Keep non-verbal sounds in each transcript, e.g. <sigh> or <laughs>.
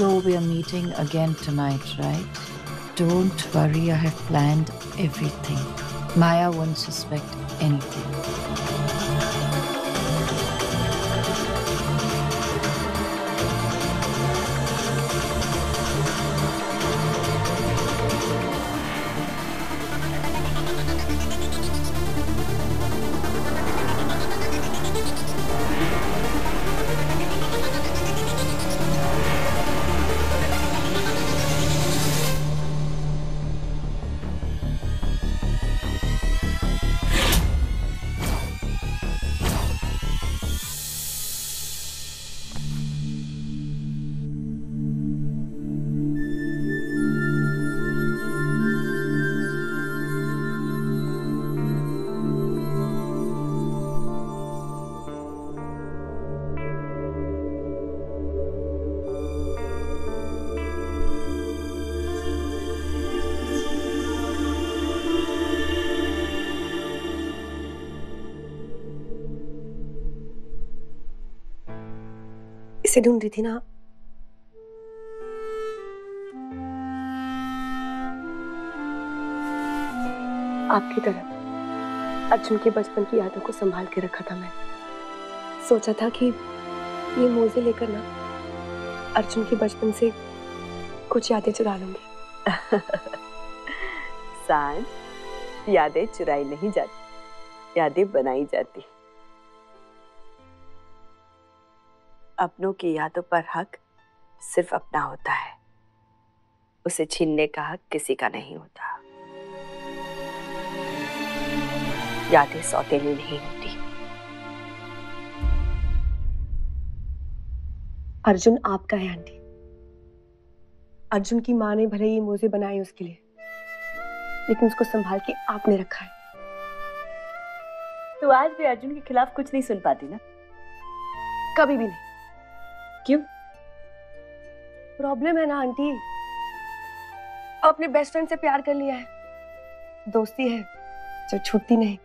So we are meeting again tonight, right? Don't worry, I have planned everything. Maya won't suspect anything. इसे ढूंढ रही थी ना। आपकी तरह अर्जुन के बचपन की यादों को संभाल के रखा था मैं। सोचा था कि ये मोजे लेकर ना अर्जुन के बचपन से कुछ यादें चुरा लूँगी। <laughs> यादें चुराई नहीं जाती, यादें बनाई जाती। अपनों की यादों पर हक सिर्फ़ अपना होता है। उसे छीनने का हक किसी का नहीं होता। यादें सौतेली नहीं होती। अर्जुन आपका है आंटी। अर्जुन की माँ ने भले ही मोजे बनाए उसके लिए लेकिन उसको संभाल के आपने रखा है। तू आज भी अर्जुन के खिलाफ कुछ नहीं सुन पाती ना? कभी भी नहीं। क्यों? प्रॉब्लम है ना, आंटी। अपने बेस्ट फ्रेंड से प्यार कर लिया है। दोस्ती है, जो छूटती नहीं।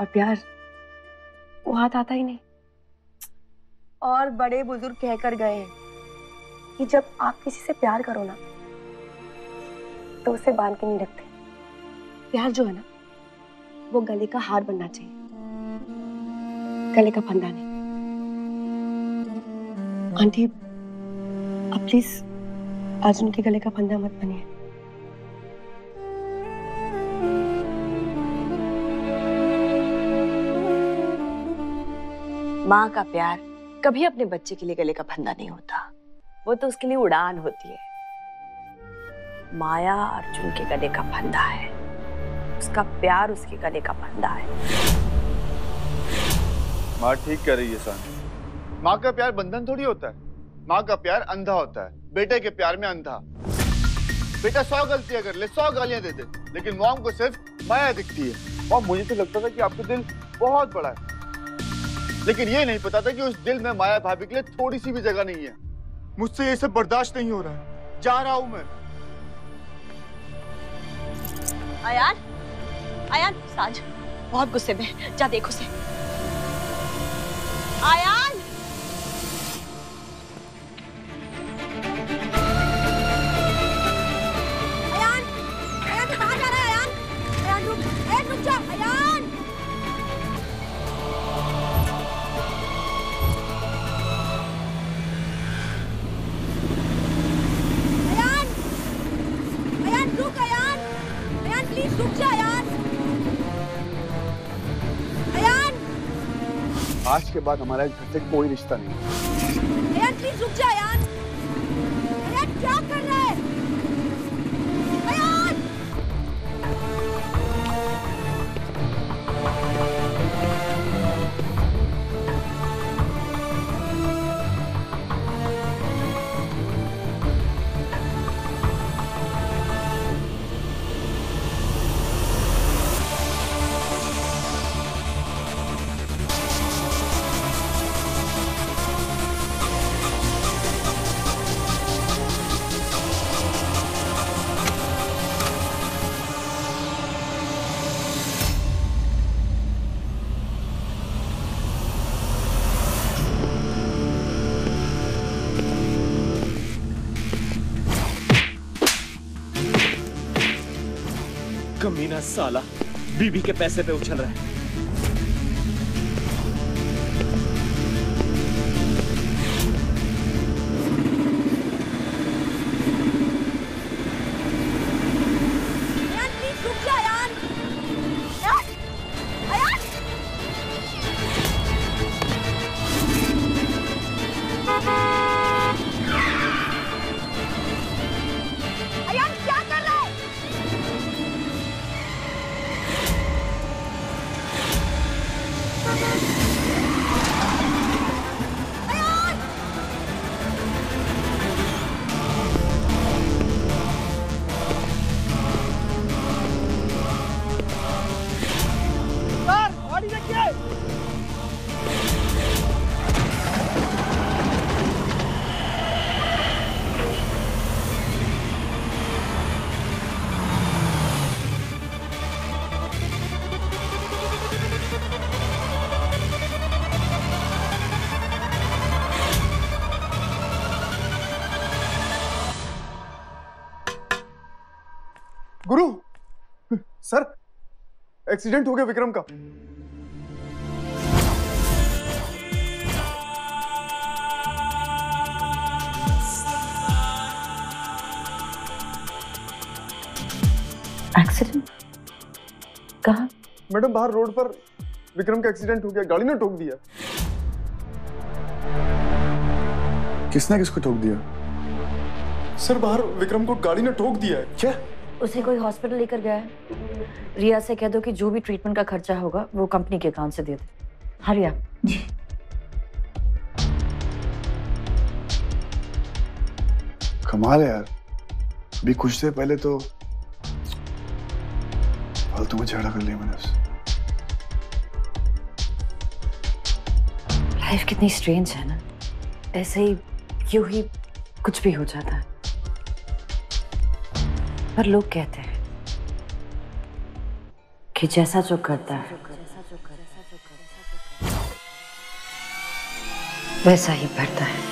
और प्यार, वो हाथ आता ही नहीं। और बड़े बुज़ुर्ग कहकर गए हैं कि जब आप किसी से प्यार करो ना तो उसे बाँध के नहीं रखते। प्यार जो है ना, वो गले का हार बनना चाहिए। गले का फंदा नहीं। आंटी अब प्लीज़ अर्जुन के गले का फंदा मत बनिए। माँ का प्यार कभी अपने बच्चे के लिए गले का फंदा नहीं होता। वो तो उसके लिए उड़ान होती है। माया अर्जुन के गले का फंदा है। उसका प्यार उसके गले का फंदा है। माँ ठीक कह रही है सानी। माँ का प्यार बंधन थोड़ी होता है। माँ का प्यार अंधा होता है। बेटे के प्यार में अंधा। बेटा सौ गलतियाँ कर ले, सौ गालियाँ दे दे, लेकिन मॉम को सिर्फ़ माया दिखती है। मॉम मुझे तो लगता था कि आपका दिल बहुत बड़ा है। लेकिन ये नहीं पता था कि उस दिल में माया भाभी के लिए थोड़ी सी भी जगह नहीं है। मुझसे ये सब बर्दाश्त नहीं हो रहा है। जा रहा हूँ मैं। आयान आयान साज। बहुत गुस्से में। जा देखो से आयान आज के बाद हमारा घर से कोई रिश्ता नहीं। यार प्लीज़ रुक जा अयान कमीना साला बीबी के पैसे पे उछल रहा है। एक्सीडेंट हो गया विक्रम का। एक्सीडेंट कहा? मैडम बाहर रोड पर विक्रम का एक्सीडेंट हो गया गाड़ी ने ठोक दिया। किसने किसको ठोक दिया? सर बाहर विक्रम को गाड़ी ने ठोक दिया है। क्या? उसे कोई हॉस्पिटल लेकर गया है। रिया से कह दो कि जो भी ट्रीटमेंट का खर्चा होगा वो कंपनी के अकाउंट से दे दे। हाँ रिया? जी। कमाल है यार। भी कुछ देर पहले तो फालतू में झगड़ा कर लिया मैंने उससे। लाइफ कितनी स्ट्रेंज है ना? ऐसे ही यूँ ही कुछ भी हो जाता है। पर लोग कहते हैं कि जैसा जो करता है, वैसा ही भरता है।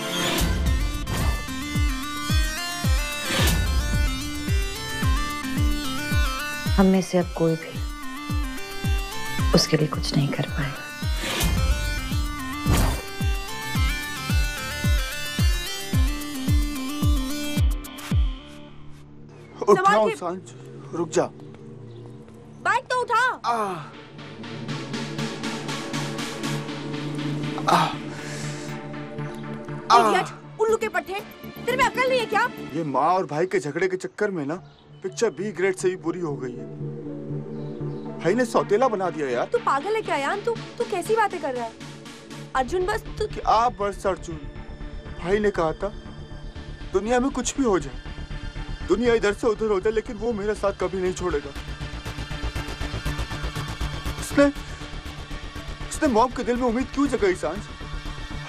हम में से अब कोई भी उसके लिए कुछ नहीं कर पाएगा। उठाओ साँझ रुक जा। बाइक तो उठा। इडियट उल्लू के पट्टे। तेरे में अकल नहीं है क्या? ये माँ और भाई के झगड़े के चक्कर में ना पिक्चर बी ग्रेड से भी बुरी हो गई है। भाई ने सौतेला बना दिया यार। तू पागल है क्या यार तू तू कैसी बातें कर रहा है? अर्जुन बस तू कि आप बस अर्जुन। भाई ने कहा था दुनिया में कुछ भी हो जाए। दुनिया इधर से उधर हो जाए, लेकिन वो मेरा साथ कभी नहीं छोड़ेगा। उसने उसने मॉम के दिल में उम्मीद क्यों जगाई, साँझ?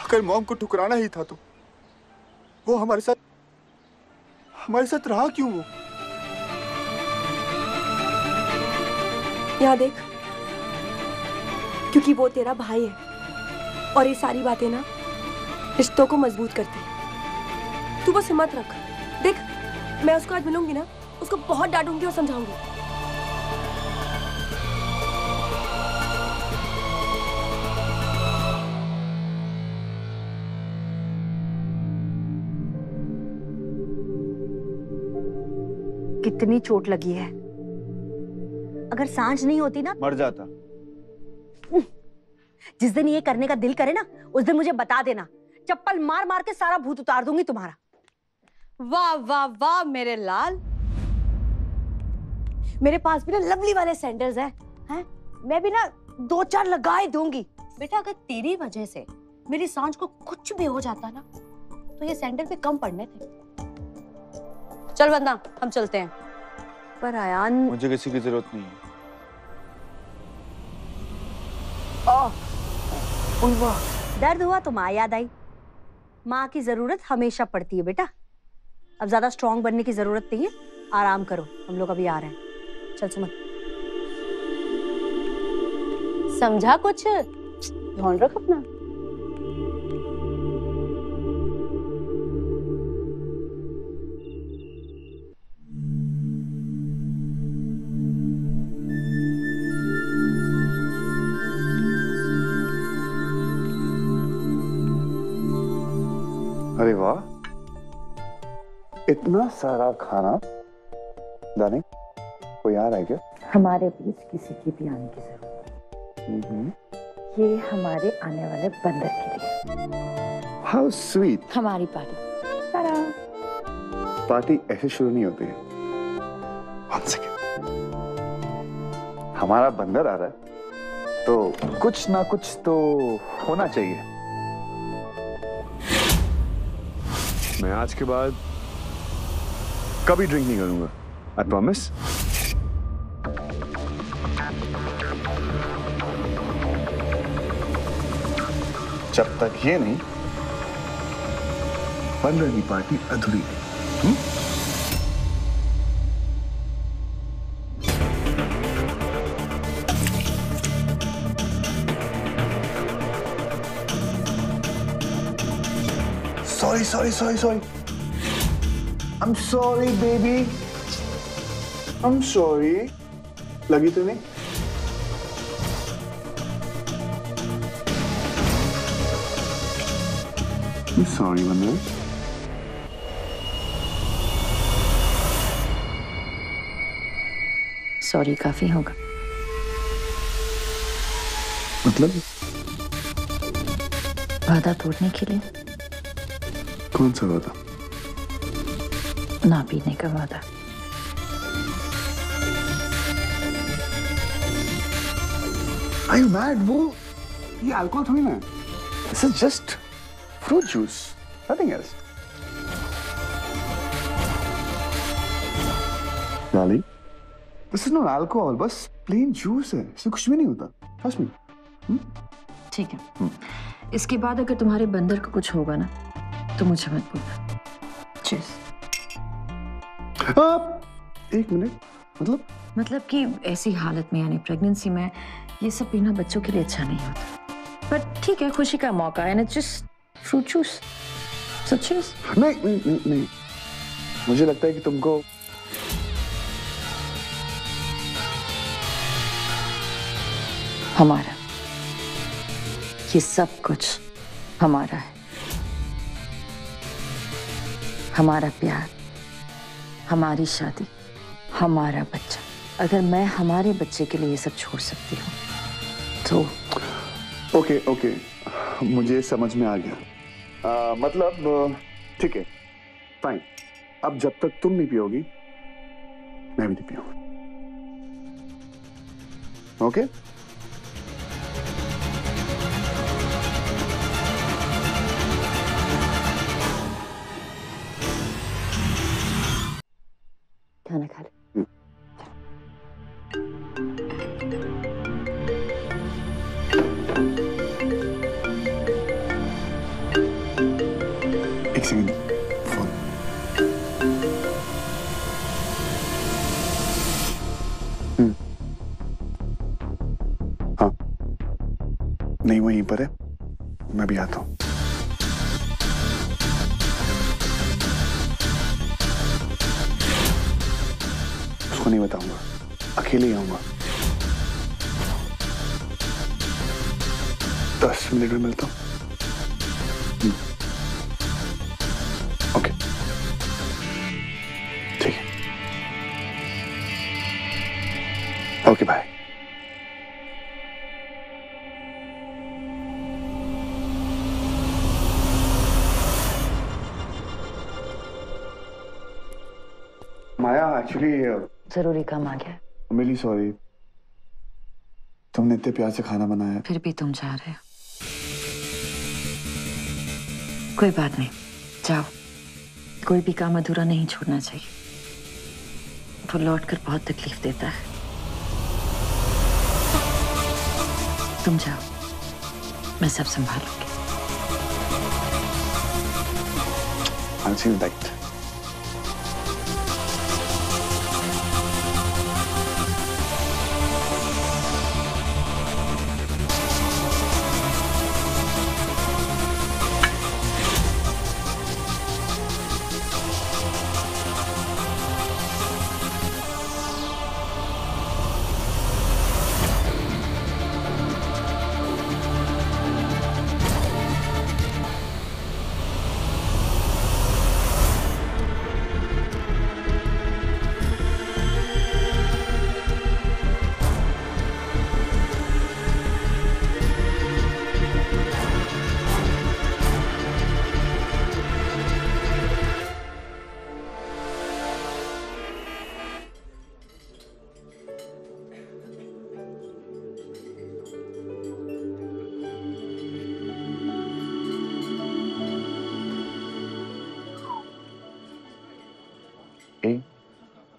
अगर मॉम को ठुकराना ही था तो। वो हमारे साथ हमारे साथ रहा क्यों वो? यहाँ देख, क्योंकि वो तेरा भाई है, और ये सारी बातें ना, रिश्तों को मज़बूत करती है। तू बस हिम्मत रख। मैं उसको आज मिलूँगी ना उसको बहुत डांटूँगी और समझाऊँगी। कितनी चोट लगी है। अगर साँझ नहीं होती ना मर जाता। जिस दिन ये करने का दिल करे ना उस दिन मुझे बता देना। चप्पल मार मार के सारा भूत उतार दूँगी तुम्हारा। वाह वाह वाह मेरे लाल। मेरे पास भी ना लवली वाले सैंडल्स हैं हैं? मैं भी ना दो चार लगा ही दूँगी। बेटा अगर तेरी वजह से मेरी साँझ को कुछ भी हो जाता ना तो ये सैंडल भी कम पड़ने थे। चल बंदा हम चलते हैं। पर आयान मुझे किसी की ज़रूरत नहीं है। दर्द हुआ तो माँ याद आई। माँ की ज़रूरत हमेशा पड़ती है बेटा। अब ज़्यादा स्ट्रांग बनने की ज़रूरत नहीं है। आराम करो। हम लोग अभी आ रहे हैं। चल सुमन। समझा कुछ? ध्यान रख अपना। इतना सारा खाना दानी कोई आ रहा है क्या? हमारे बीच किसी की भी आने की ज़रूरत हम्म। ये हमारे आने वाले बंदर के लिए। हाउ स्वीट हमारी पार्टी। पार्टी ऐसे शुरू नहीं होती है। हमारा बंदर आ रहा है तो कुछ ना कुछ तो होना चाहिए। मैं आज के बाद कभी ड्रिंक नहीं करूँगा। आई प्रॉमिस जब तक ये नहीं बंदर की पार्टी अधूरी है। Sorry sorry sorry sorry sorry baby I am sorry लगी तो नहीं सॉरी बंदर। सॉरी काफ़ी होगा। मतलब? वादा तोड़ने के लिए। कौन सा वादा? ना पीने का वादा आई मैड वो ये अल्कोहल थोड़ी ना this is just fruit juice nothing else darling this is not alcohol बस प्लेन जूस है इसमें कुछ भी नहीं होता ट्रस्ट मी ठीक है। इसके बाद अगर तुम्हारे बंदर को कुछ होगा ना तो मुझे मत बोलना। चीज़ आप एक मिनट मतलब? मतलब कि ऐसी हालत में यानी प्रेगनेंसी में ये सब पीना बच्चों के लिए अच्छा नहीं होता। बट ठीक है खुशी का मौका है ना जस्ट फ्रूट जूस नहीं नहीं, नहीं। मुझे लगता है कि तुमको हमारा। ये सब कुछ हमारा है। हमारा प्यार। हमारी शादी हमारा बच्चा। अगर मैं हमारे बच्चे के लिए ये सब छोड़ सकती हूँ तो ओके ओके मुझे समझ में आ गया। आ, मतलब ठीक है। फाइन अब जब तक तुम नहीं पियोगी मैं भी नहीं पीऊँगा। ओके खाना खा ले एक सेकंड फ़ोन हम्म। हाँ नहीं वहीं पर है मैं भी आता हूँ उसको नहीं बताऊँगा। अकेले आऊँगा। दस मिनट में मिलता हूँ। ज़रूरी काम आ गया। मिली सॉरी तुमने इतने प्यार से खाना बनाया। फिर भी तुम जा रहे हो। कोई बात नहीं। जाओ। कोई भी काम अधूरा नहीं छोड़ना चाहिए। वो लौट कर बहुत तकलीफ़ देता है। तुम जाओ। मैं सब संभालूँगी। I'll see you later.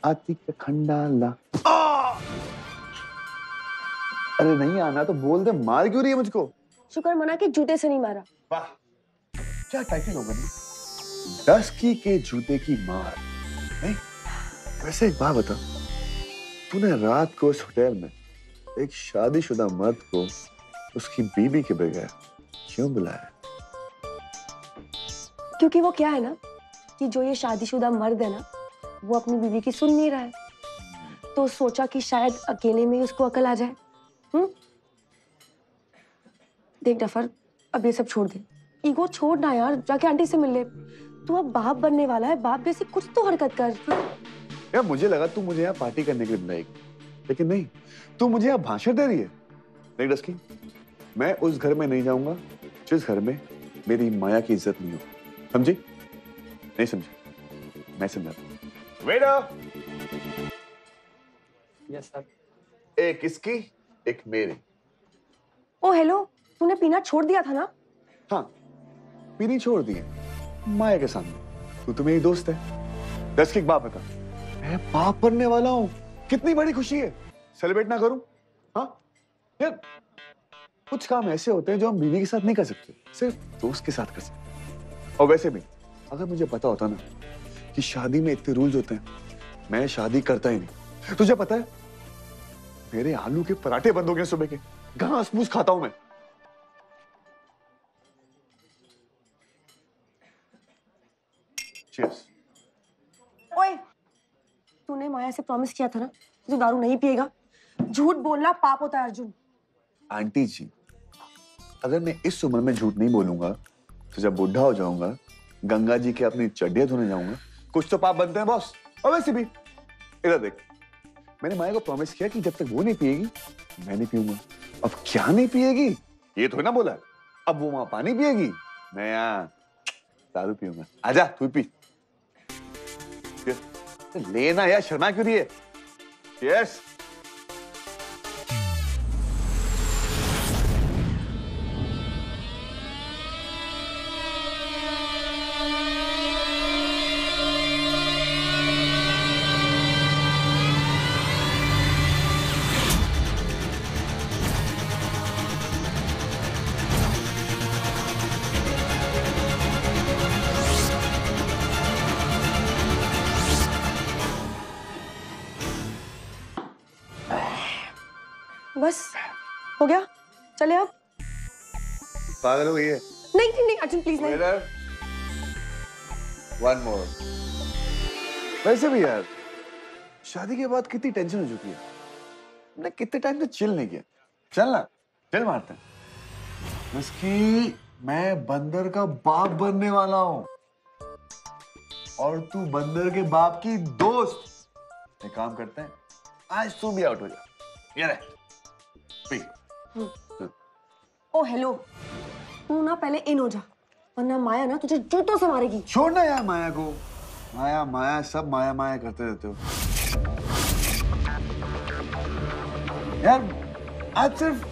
आती का खंडाला अरे नहीं आना तो बोल दे मार क्यों रही है मुझको? शुक्र मना के जूते से नहीं मारा। वाह। क्या टाइटल होगा नहीं डस्की के जूते की मार। नहीं वैसे एक बात बता तूने रात को उस होटल में एक शादीशुदा मर्द को उसकी बीबी के बगैर क्यों बुलाया? क्योंकि वो क्या है ना कि जो ये शादीशुदा मर्द है ना वो अपनी बीवी की सुन नहीं रहा है। तो सोचा कि शायद अकेले में उसको अकल आ जाए। हम्म? देख डफर, अब ये सब छोड़ दे। ईगो छोड़ ना यार, जाके आंटी से मिल ले। तू अब बाप बनने वाला है, बाप जैसी कुछ तो हरकत कर। यार, मुझे लगा तू मुझे यहाँ पार्टी करने के लिए बुलाएगी। लेकिन नहीं, तू मुझे यहाँ भाषण दे रही है। नहीं डस्की, मैं उस घर में नहीं जाऊँगा जिस घर में मेरी माया की इज़्ज़त नहीं हो। समझी? नहीं समझी? मैं समझा वेटर यस सर एक इसकी एक मेरी। ओ हेलो तूने पीना छोड़ दिया था ना? हाँ पीनी छोड़ दी है। माया के सामने। तू तो मेरी दोस्त है। दस की एक बात बता। मैं पाप बनने वाला हूँ। कितनी बड़ी खुशी है। सेलिब्रेट ना करूँ। हाँ? यार कुछ काम ऐसे होते हैं जो हम बीवी के साथ नहीं कर सकते। सिर्फ़ दोस्त के साथ कर सकते और वैसे भी अगर मुझे पता होता ना कि शादी में इतने रूल्स होते हैं। मैं शादी करता ही नहीं। तुझे पता है? मेरे आलू के पराठे बंद हो गए सुबह के। घास फूस खाता हूँ मैं। Cheers. ओए तूने माया से प्रॉमिस किया था ना? कि तू दारू नहीं पिएगा? झूठ बोलना पाप होता है अर्जुन। आंटी जी अगर मैं इस उम्र में झूठ नहीं बोलूँगा तो जब बुढ़ा हो जाऊँगा गंगा जी के अपनी चड्डियाँ धोने जाऊँगा कुछ तो पाप बनते हैं बॉस और वैसे भी। इधर देख। मैंने माया को प्रॉमिस किया कि जब तक वो नहीं पिएगी, मैं नहीं पीऊँगा। अब क्या नहीं पिएगी? ये थोड़ी ना बोला अब वो वहाँ पानी पिएगी। मैं यहाँ दारू पीऊँगा। आजा, तू पी। लेना यार, शर्मा क्यों दिए यस चले अब पागल हो गई है। नहीं नहीं नहीं अर्जुन प्लीज़ नहीं. One more. वैसे भी यार शादी के बाद कितनी टेंशन हो चुकी है। हमने कितने टाइम से चिल नहीं किया। चल ना चल मारते हैं। उसकी मैं बंदर का बाप बनने वाला हूँ। और तू बंदर के बाप की दोस्त। एक काम करते हैं आज तू भी आउट हो जा। ये रहे। पी ओ हेलो तू ना पहले इन हो जा, वरना माया ना तुझे जूतों से मारेगी। छोड़ना यार माया को। माया माया, सब माया माया करते रहते हो। यार, आज सिर्फ़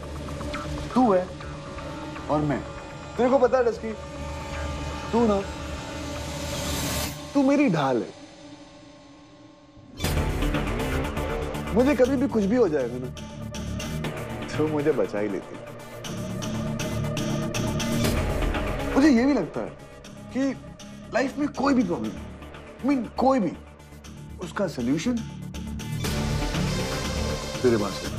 तू है और मैं। तेरे को पता है डस्की, तू ना, तू मेरी ढाल है। मुझे कभी भी कुछ भी हो जाएगा ना तो मुझे बचा ही लेती है। मुझे ये भी लगता है कि लाइफ में कोई भी प्रॉब्लम मीन कोई भी उसका सोल्यूशन तेरे पास है।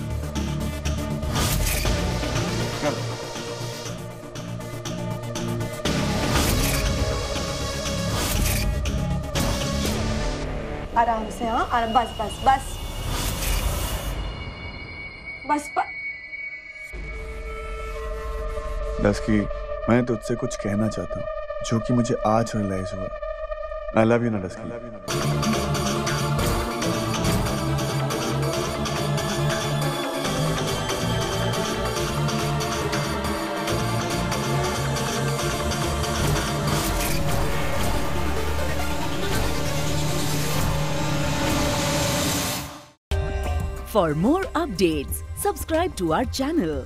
आराम से हाँ? आराम बस बस बस। बस बस। दस की मैं तुझसे कुछ कहना चाहता हूँ जो कि मुझे आज रियलाइज़ हुआ। आई लव यू ना डस्की आई लव यू ना For more updates, subscribe to our channel,